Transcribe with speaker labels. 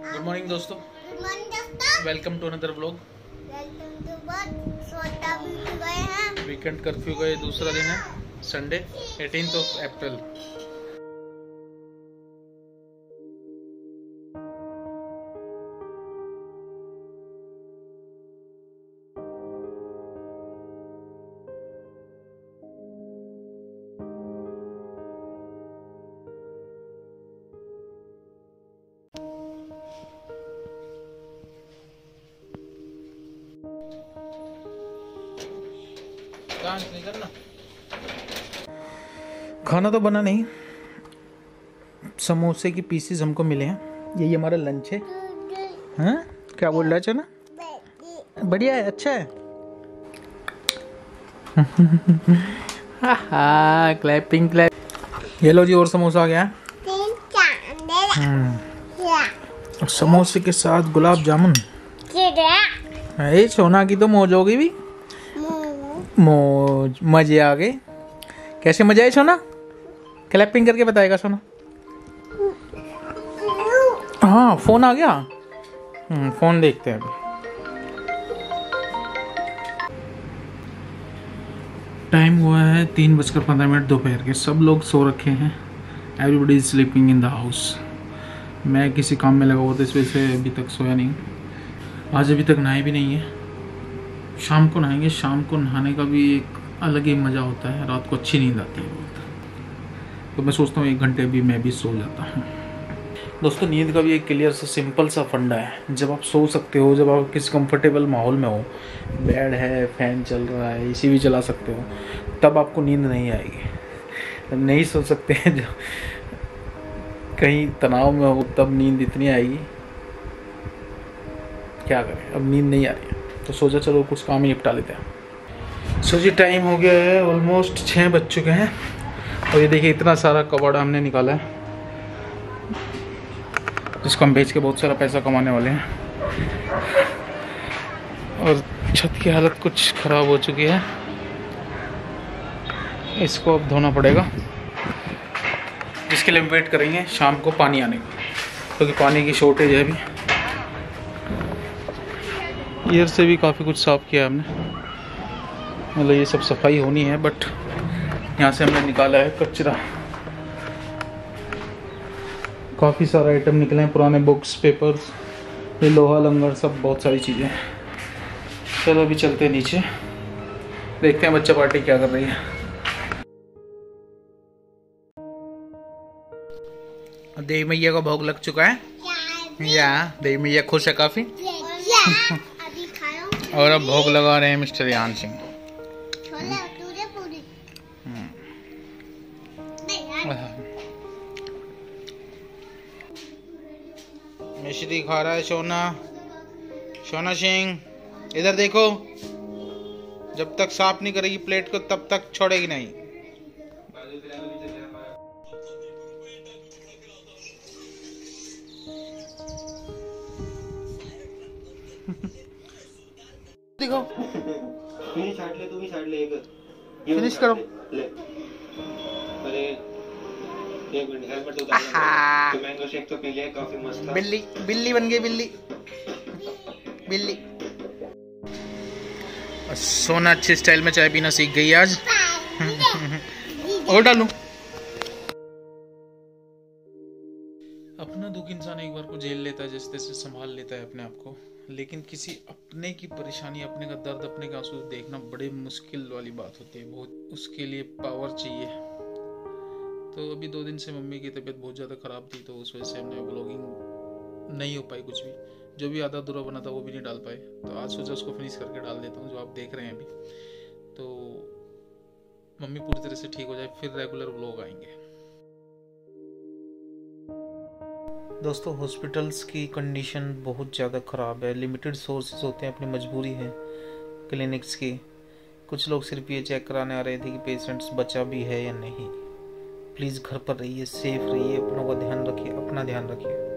Speaker 1: Good morning दोस्तों.
Speaker 2: Good morning दोस्तों.
Speaker 1: Welcome to another vlog
Speaker 2: हैं
Speaker 1: वीकेंड कर्फ्यू का ये दूसरा दिन है संडे 18th ऑफ़ अप्रैल खाना तो बना नहीं। समोसे की पीसेस हमको मिले हैं। यही हमारा लंच है। हाँ? क्या बोल रहा है चना? बढ़िया है अच्छा है। क्लैपिंग क्लैप ये लो जी और समोसा आ गया। हम्म, समोसे के साथ गुलाब जामुन। ये सोना की तो मौज होगी भी। मौज मज़े आ गए। कैसे मज़ा आए सोना? क्लैपिंग करके बताएगा सोना। हाँ फ़ोन आ गया? हम्म, फ़ोन देखते हैं अभी। टाइम हुआ है तीन बजकर पंद्रह मिनट दोपहर के। सब लोग सो रखे हैं। Everybody is sleeping in the house मैं किसी काम में लगा हुआ था इस वजह से अभी तक सोया नहीं आज अभी तक नहाए भी नहीं है। शाम को नहाएँगे, शाम को नहाने का भी एक अलग ही मज़ा होता है, रात को अच्छी नींद आती है तो मैं सोचता हूँ एक घंटे भी मैं भी सो जाता हूँ। दोस्तों, नींद का भी एक क्लियर सा सिंपल सा फंडा है। जब आप सो सकते हो, जब आप किसी कंफर्टेबल माहौल में हो बेड है फ़ैन चल रहा है एसी भी चला सकते हो, तब आपको नींद नहीं आएगी। नहीं सो सकते हैं जब कहीं तनाव में हो, तब नींद इतनी आएगी। क्या करें? अब नींद नहीं आ रही। है तो सोचा चलो कुछ काम ही निपटा लेते हैं। सो जी टाइम हो गया है ऑलमोस्ट छः बज चुके हैं। और ये देखिए, इतना सारा कबाड़ा हमने निकाला है, जिसको हम बेच के बहुत सारा पैसा कमाने वाले हैं। और छत की हालत कुछ ख़राब हो चुकी है। इसको अब धोना पड़ेगा, जिसके लिए हम वेट करेंगे शाम को पानी आने का, क्योंकि तो पानी की शॉर्टेज है अभी। ईयर से भी काफ़ी कुछ साफ़ किया हमने। मतलब ये सब सफ़ाई होनी है बट यहाँ से हमने निकाला है कचरा। काफ़ी सारे आइटम निकले हैं पुराने बुक्स पेपर्स ये लोहा लंगर सब बहुत सारी चीज़ें चलो अभी चलते हैं नीचे। देखते हैं बच्चा पार्टी क्या कर रही है। देवी मैया का भोग लग चुका है? या देवी। मैया खुश है काफ़ी? और अब भोग लगा रहे हैं मिस्टर यान सिंह।
Speaker 2: यार।
Speaker 1: मिश्री खा रहा है सोना। सोना सिंह इधर देखो। जब तक साफ़ नहीं करेगी प्लेट को तब तक छोड़ेगी नहीं। देखो
Speaker 3: तू ही छाट ले तू भी छाट ले एक। छाट
Speaker 1: करो।
Speaker 3: ले। अरे एक मिनट हेलमेट तो। उतार तो मैंगो शेक तो पी लिया काफ़ी मस्त था।
Speaker 1: बिल्ली बिल्ली बन गई बिल्ली। बिल्ली। सोना अच्छे स्टाइल में चाय पीना सीख गई आज। और डालू। अपना दुख इंसान एक बार को झेल लेता है जैसे तैसे संभाल लेता है अपने आप को। लेकिन किसी अपने की परेशानी, अपने का दर्द, अपने का आँसू देखना बड़े मुश्किल वाली बात होती है। बहुत उसके लिए पावर चाहिए। तो अभी दो दिन से मम्मी की तबीयत बहुत ज़्यादा ख़राब थी तो उस वजह से हमने ब्लॉगिंग नहीं हो पाई कुछ भी। जो भी आधा अधूरा बना था वो भी नहीं डाल पाए। तो आज सोचा उसको फिनिश करके डाल देता हूँ, जो आप देख रहे हैं अभी। तो मम्मी पूरी तरह से ठीक हो जाए, फिर रेगुलर व्लॉग आएँगे। दोस्तों हॉस्पिटल्स की कंडीशन बहुत ज़्यादा ख़राब है। लिमिटेड सोर्सेज होते हैं, अपनी मजबूरी है क्लिनिक्स की। कुछ लोग सिर्फ़ ये चेक कराने आ रहे थे कि पेशेंट्स बचा भी है या नहीं। प्लीज़ घर पर रहिए सेफ़ रहिए, अपनों का ध्यान रखिए, अपना ध्यान रखिए।